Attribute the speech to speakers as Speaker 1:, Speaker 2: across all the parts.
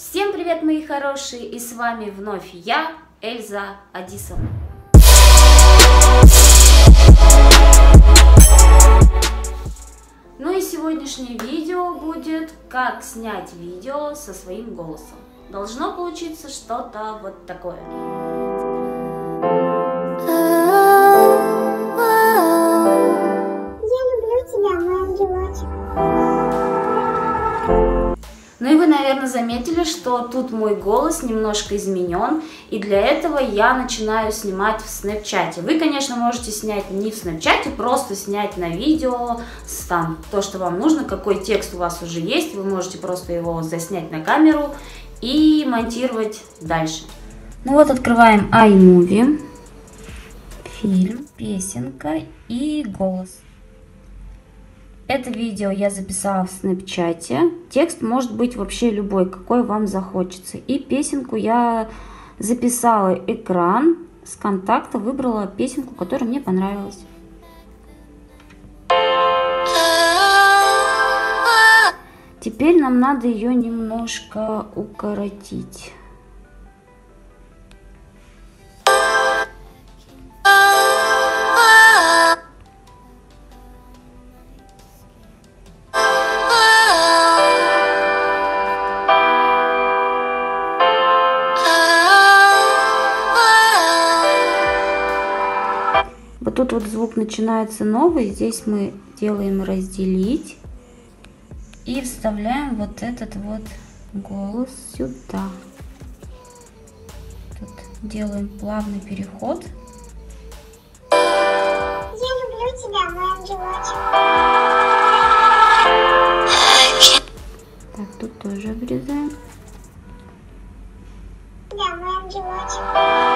Speaker 1: Всем привет, мои хорошие, и с вами вновь я, Эльза Адисова. Ну и сегодняшнее видео будет, как снять видео со своим голосом. Должно получиться что-то вот такое. Заметили, что тут мой голос немножко изменен, и для этого я начинаю снимать в снэпчате. Вы, конечно, можете снять не в снэпчате, просто снять на видео, там, то, что вам нужно, какой текст у вас уже есть, вы можете просто его заснять на камеру и монтировать дальше. Ну вот, открываем iMovie, фильм, песенка и голос. Это видео я записала в снэпчате. Текст может быть вообще любой, какой вам захочется. И песенку я записала экран с контакта, выбрала песенку, которая мне понравилась. Теперь нам надо ее немножко укоротить. Тут вот звук начинается новый, здесь мы делаем разделить и вставляем вот этот вот голос сюда. Тут делаем плавный переход.
Speaker 2: Я люблю тебя, мой ангелочек.
Speaker 1: Так, тут тоже обрезаем.
Speaker 2: Да, мой ангелочек.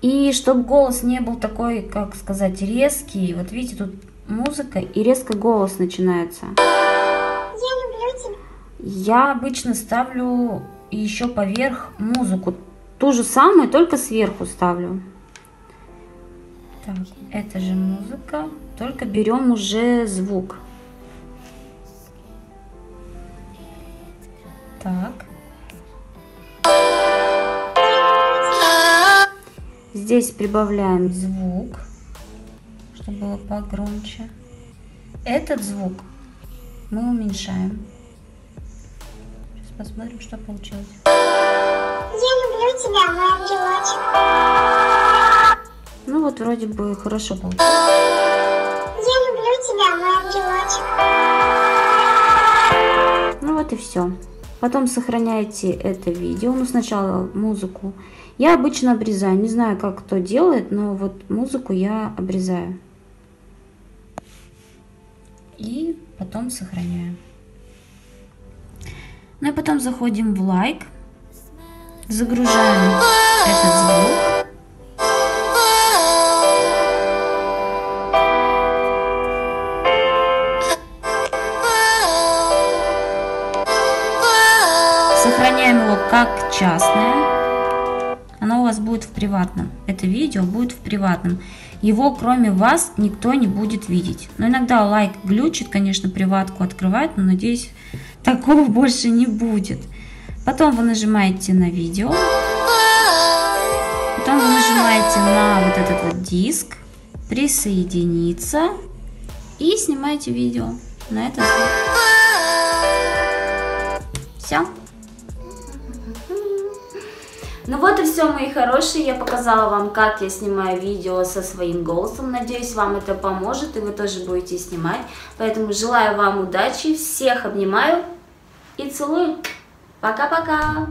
Speaker 1: И чтобы голос не был такой, как сказать, резкий, вот видите, тут музыка и резко голос начинается.
Speaker 2: Я люблю тебя.
Speaker 1: Я обычно ставлю еще поверх музыку. Ту же самую, только сверху ставлю. Так, это же музыка, только берем уже звук. Так. Здесь прибавляем звук, чтобы было погромче. Этот звук мы уменьшаем. Сейчас посмотрим, что получилось.
Speaker 2: Я люблю тебя, мой ангелочек.
Speaker 1: Ну вот вроде бы хорошо получилось.
Speaker 2: Я люблю тебя, мой ангелочек.
Speaker 1: Ну вот и все. Потом сохраняете это видео. Ну сначала музыку. Я обычно обрезаю. Не знаю, как кто делает, но вот музыку я обрезаю. И потом сохраняю. Ну и потом заходим в лайк. Загружаем этот звук. Как частное. Оно у вас будет в приватном. Это видео будет в приватном. Его кроме вас никто не будет видеть. Но иногда лайк глючит, конечно, приватку открывает, но надеюсь, такого больше не будет. Потом вы нажимаете на видео. Потом вы нажимаете на вот этот вот диск. Присоединиться. И снимаете видео на этот звук. Все. Ну вот и все, мои хорошие. Я показала вам, как я снимаю видео со своим голосом. Надеюсь, вам это поможет, и вы тоже будете снимать. Поэтому желаю вам удачи, всех обнимаю и целую. Пока-пока!